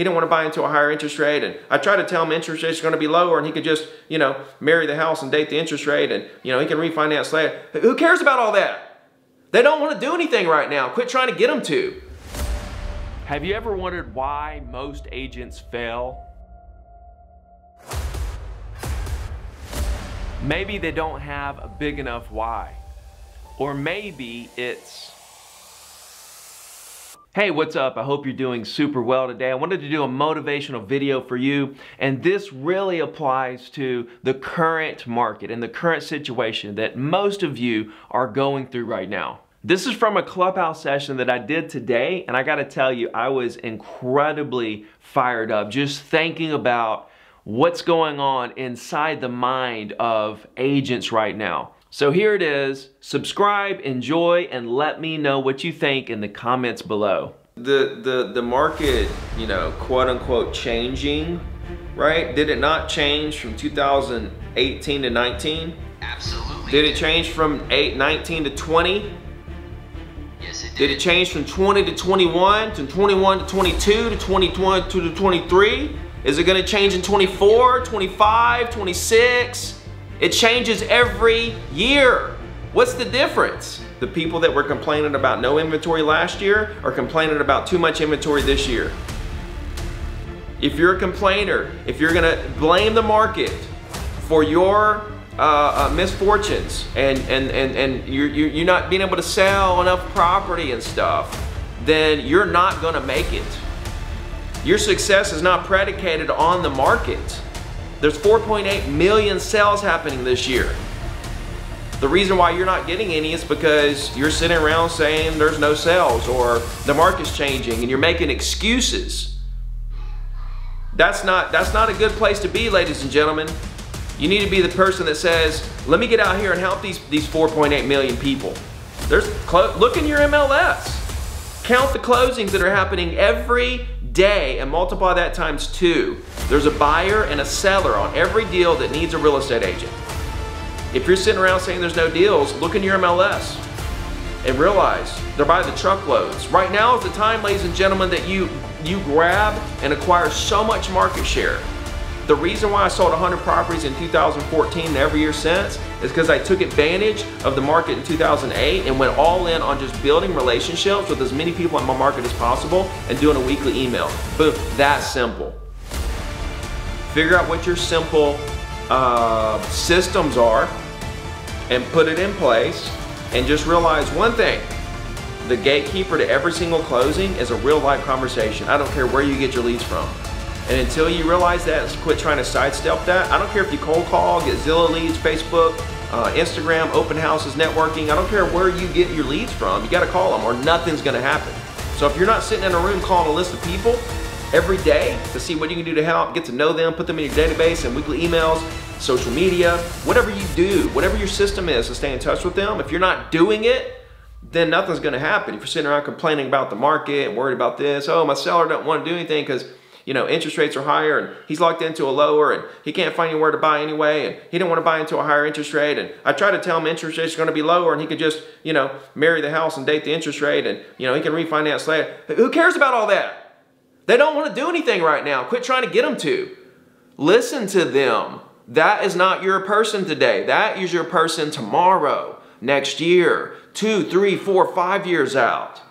he didn't want to buy into a higher interest rate. And I tried to tell him interest rates are going to be lower and he could just, you know, marry the house and date the interest rate and, you know, he can refinance later. Who cares about all that? They don't want to do anything right now. Quit trying to get them to. Have you ever wondered why most agents fail? Maybe they don't have a big enough why. Or maybe it's, hey, what's up? I hope you're doing super well today. I wanted to do a motivational video for you, and this really applies to the current market and the current situation that most of you are going through right now. This is from a clubhouse session that I did today, and I gotta tell you, I was incredibly fired up just thinking about what's going on inside the mind of agents right now. So here it is. Subscribe, enjoy, and let me know what you think in the comments below. The, the, the market, you know, quote unquote changing, right? Did it not change from 2018 to 19? Absolutely. Did it change from 8, 19 to 20? Yes, it did. Did it change from 20 to 21 to 21 to 22 to 21 to 23? Is it gonna change in 24, 25, 26? It changes every year. What's the difference? The people that were complaining about no inventory last year are complaining about too much inventory this year. If you're a complainer, if you're gonna blame the market for your uh, uh, misfortunes and, and, and, and you're, you're not being able to sell enough property and stuff, then you're not gonna make it. Your success is not predicated on the market. There's 4.8 million sales happening this year. The reason why you're not getting any is because you're sitting around saying there's no sales or the market's changing and you're making excuses. That's not that's not a good place to be, ladies and gentlemen. You need to be the person that says, "Let me get out here and help these these 4.8 million people." There's look in your MLS. Count the closings that are happening every day and multiply that times two. There's a buyer and a seller on every deal that needs a real estate agent. If you're sitting around saying there's no deals, look in your MLS and realize they're by the truckloads. Right now is the time, ladies and gentlemen, that you you grab and acquire so much market share. The reason why I sold 100 properties in 2014 and every year since is because I took advantage of the market in 2008 and went all in on just building relationships with as many people in my market as possible and doing a weekly email. Boom, that simple. Figure out what your simple uh, systems are and put it in place and just realize one thing the gatekeeper to every single closing is a real life conversation. I don't care where you get your leads from. And until you realize that, quit trying to sidestep that. I don't care if you cold call, get Zillow leads, Facebook, uh, Instagram, open houses, networking. I don't care where you get your leads from. You got to call them or nothing's going to happen. So if you're not sitting in a room calling a list of people every day to see what you can do to help, get to know them, put them in your database and weekly emails, social media, whatever you do, whatever your system is to stay in touch with them, if you're not doing it, then nothing's going to happen. If you're sitting around complaining about the market and worried about this, oh, my seller don't want to do anything because you know interest rates are higher and he's locked into a lower and he can't find anywhere to buy anyway and he didn't want to buy into a higher interest rate and I tried to tell him interest rates are going to be lower and he could just you know marry the house and date the interest rate and you know he can refinance later. Who cares about all that? They don't want to do anything right now. Quit trying to get them to. Listen to them. That is not your person today. That is your person tomorrow, next year, two, three, four, five years out.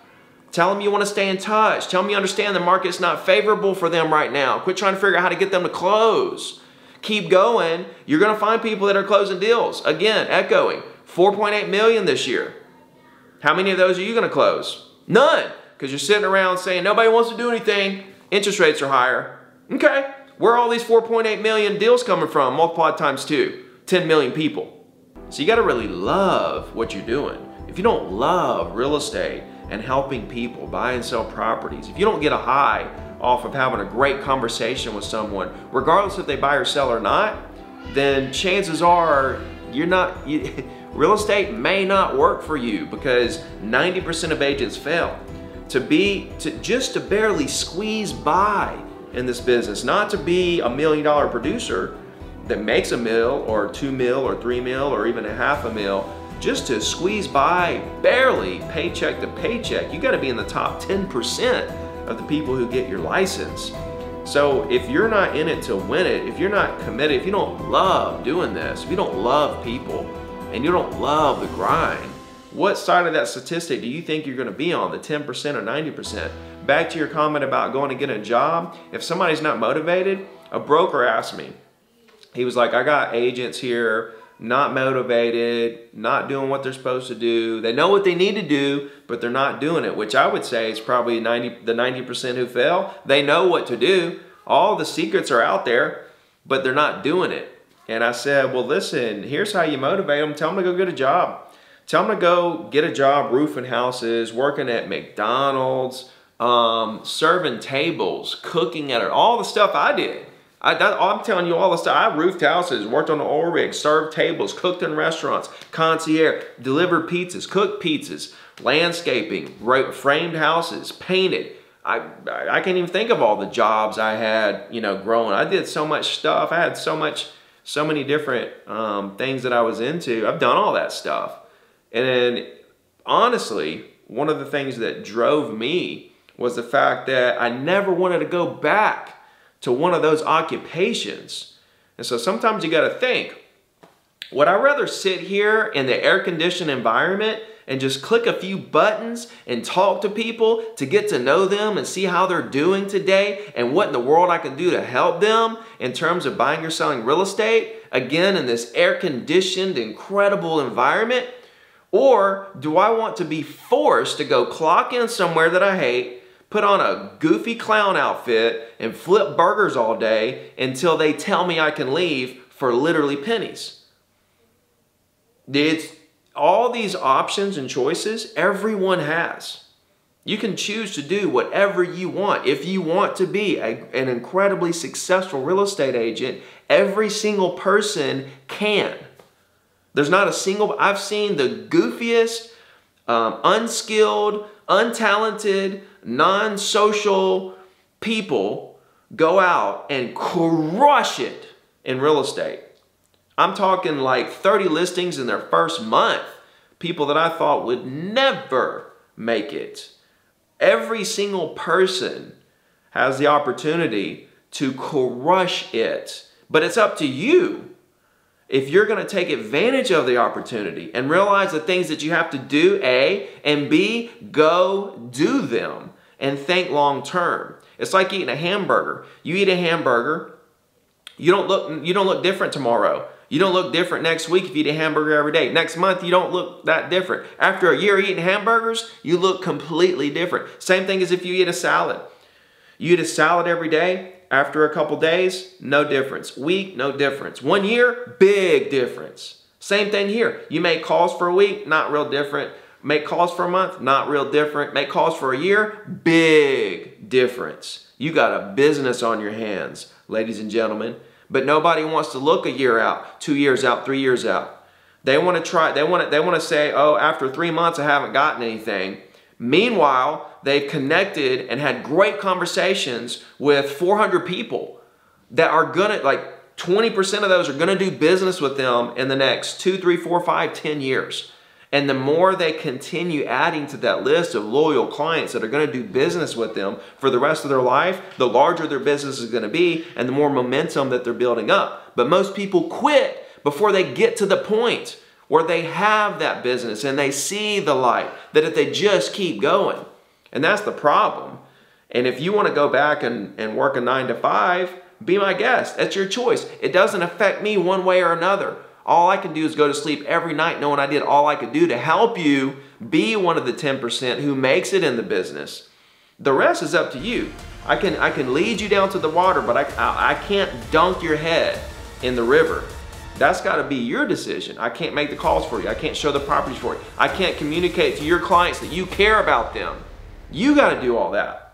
Tell them you want to stay in touch. Tell them you understand the market's not favorable for them right now. Quit trying to figure out how to get them to close. Keep going. You're going to find people that are closing deals. Again, echoing 4.8 million this year. How many of those are you going to close? None. Because you're sitting around saying nobody wants to do anything. Interest rates are higher. Okay. Where are all these 4.8 million deals coming from? Multiplied times two. 10 million people. So you got to really love what you're doing. If you don't love real estate, and helping people buy and sell properties, if you don't get a high off of having a great conversation with someone, regardless if they buy or sell or not, then chances are you're not, you, real estate may not work for you because 90% of agents fail. To be, to just to barely squeeze by in this business, not to be a million dollar producer that makes a mill or two mill or three mill or even a half a mil, just to squeeze by barely paycheck to paycheck, you got to be in the top 10% of the people who get your license. So if you're not in it to win it, if you're not committed, if you don't love doing this, if you don't love people, and you don't love the grind, what side of that statistic do you think you're gonna be on, the 10% or 90%? Back to your comment about going to get a job, if somebody's not motivated, a broker asked me, he was like, I got agents here, not motivated, not doing what they're supposed to do. They know what they need to do, but they're not doing it, which I would say is probably 90, the 90% who fail. They know what to do. All the secrets are out there, but they're not doing it. And I said, well, listen, here's how you motivate them. Tell them to go get a job. Tell them to go get a job roofing houses, working at McDonald's, um, serving tables, cooking at all the stuff I did. I, am telling you all the stuff. I roofed houses, worked on oil rig, served tables, cooked in restaurants, concierge, delivered pizzas, cooked pizzas, landscaping, framed houses, painted. I, I can't even think of all the jobs I had, you know, growing. I did so much stuff. I had so much, so many different um, things that I was into. I've done all that stuff. And then, honestly, one of the things that drove me was the fact that I never wanted to go back to one of those occupations. And so sometimes you got to think, would I rather sit here in the air conditioned environment and just click a few buttons and talk to people to get to know them and see how they're doing today and what in the world I can do to help them in terms of buying or selling real estate, again, in this air conditioned, incredible environment? Or do I want to be forced to go clock in somewhere that I hate, put on a goofy clown outfit and flip burgers all day until they tell me I can leave for literally pennies. It's all these options and choices everyone has. You can choose to do whatever you want. If you want to be a, an incredibly successful real estate agent, every single person can. There's not a single, I've seen the goofiest, um, unskilled, untalented, non social people go out and crush it in real estate. I'm talking like 30 listings in their first month. People that I thought would never make it. Every single person has the opportunity to crush it, but it's up to you if you're going to take advantage of the opportunity and realize the things that you have to do, A, and B, go do them and think long term. It's like eating a hamburger. You eat a hamburger, you don't look you don't look different tomorrow. You don't look different next week if you eat a hamburger every day. Next month, you don't look that different. After a year eating hamburgers, you look completely different. Same thing as if you eat a salad. You eat a salad every day, after a couple days, no difference. Week, no difference. One year, big difference. Same thing here. You make calls for a week, not real different. Make calls for a month, not real different. Make calls for a year, big difference. You got a business on your hands, ladies and gentlemen. But nobody wants to look a year out, two years out, three years out. They want to try, they want to, they want to say, oh, after three months I haven't gotten anything. Meanwhile, they've connected and had great conversations with 400 people that are gonna, like 20% of those are gonna do business with them in the next two, three, four, five, ten years. And the more they continue adding to that list of loyal clients that are going to do business with them for the rest of their life, the larger their business is going to be and the more momentum that they're building up. But most people quit before they get to the point where they have that business and they see the light, that if they just keep going. And that's the problem. And if you want to go back and, and work a nine to five, be my guest. That's your choice. It doesn't affect me one way or another. All I can do is go to sleep every night knowing I did all I could do to help you be one of the 10% who makes it in the business. The rest is up to you. I can, I can lead you down to the water, but I, I, I can't dunk your head in the river. That's got to be your decision. I can't make the calls for you. I can't show the properties for you. I can't communicate to your clients that you care about them. You got to do all that.